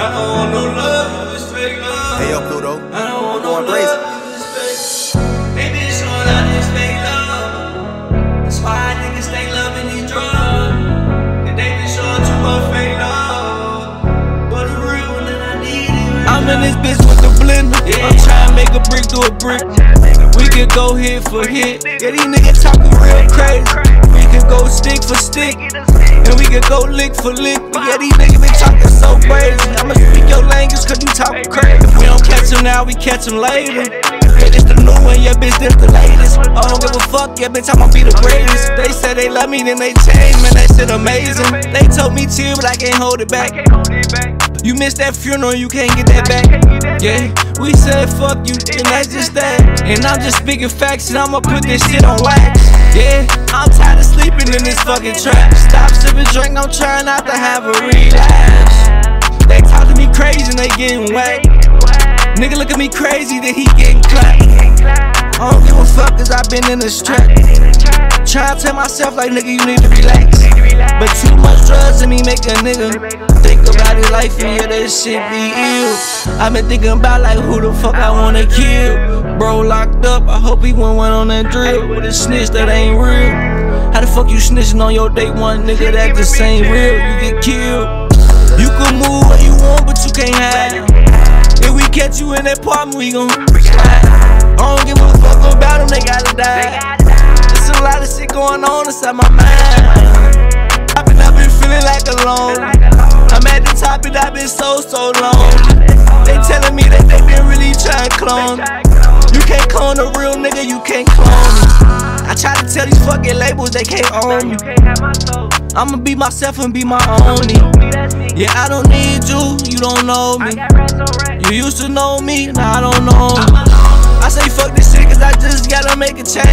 Don't want no love, just fake love. Hey, yo, Pluto. I don't want no love, just fake love. They been showing out this fake love. That's why niggas stay loving these drugs. And they been showing too much fake love. But the real one that I need is I'm in this bitch with the blender. Yeah, I'm trying to make a brick do a brick. We could go hit for hit. Yeah, these niggas talking real crazy. Could go stick for stick. And we could go lick for lick. But yeah, these niggas been talking so crazy. I'ma speak your language cause you talking crazy. If we don't catch them now, we catch them later. Yeah, this the new one, yeah, bitch, this the latest. I don't give a fuck, yeah, bitch, I'ma be the greatest. They said they love me, then they change, man, that shit amazing. They told me chill, but I can't hold it back. You missed that funeral, you can't get that back. Yeah, we said fuck you, and that's just that. And I'm just speaking facts, and I'ma put this shit on wax. Yeah, I'm tired of sleeping in this fucking trap. Stop sipping drink, I'm trying not to have a relapse. They talk to me crazy, and they getting whacked. Nigga look at me crazy, that he getting clapped. I don't give a fuck, cause I been in this trap. Try to tell myself, like, nigga, you need to relax. But too much drugs in me make a nigga think about his life and yeah, that shit be ill. i been thinking about like who the fuck I wanna kill. Bro locked up, I hope he went one on that drill with a snitch that ain't real. How the fuck you snitching on your day one nigga that just ain't real? You get killed. You can move you that apartment, we gon'. I don't give a fuck about them, they gotta die. There's a lot of shit going on inside my mind. I've been, I've been feeling like alone. I'm at the top and I've been so, so long. They telling me that they been really trying to clone. You can't clone a real nigga, you can't clone me. I try to tell these fucking labels they can't own me. I'ma be myself and be my own. Yeah, I don't need you, you don't know me. You used to know me, now I don't know. I say fuck this shit cause I just gotta make a change.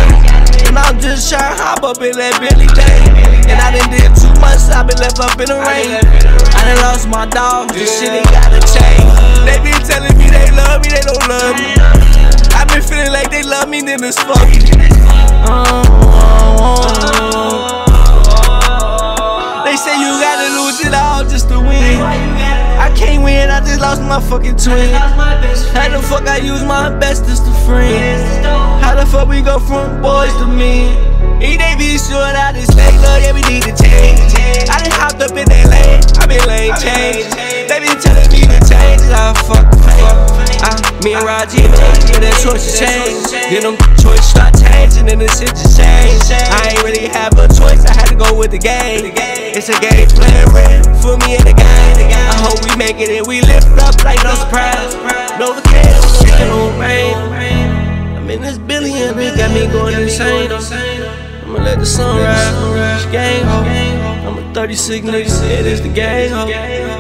And I'm just trying to hop up in that Billy Day. And I done did too much, I been left up in the rain. I done lost my dog, this shit ain't gotta change. They been telling me they love me, they don't love me. I been feeling like they love me, then it's fuck me. Uh-huh. My fucking twin. How the fuck I use my bestest of friends? How the fuck we go from boys to men? E they be sure that it's fake love, yeah we need to change. I done hopped up in that lane, I been lane change. They been telling me to change, I fuck fake. I, me and Raji, yeah, that choice to change. Then them choice start changing and the shit just change. I ain't really have a choice, I had to go with the game. It's a game plan for me and the game. Make it and we lift up like no surprise. No vacation, no rain. I'm in this billion, they got me going insane. I'ma let the sun rise. Gang ho. I'm a 36 nigga, said it's the gang ho.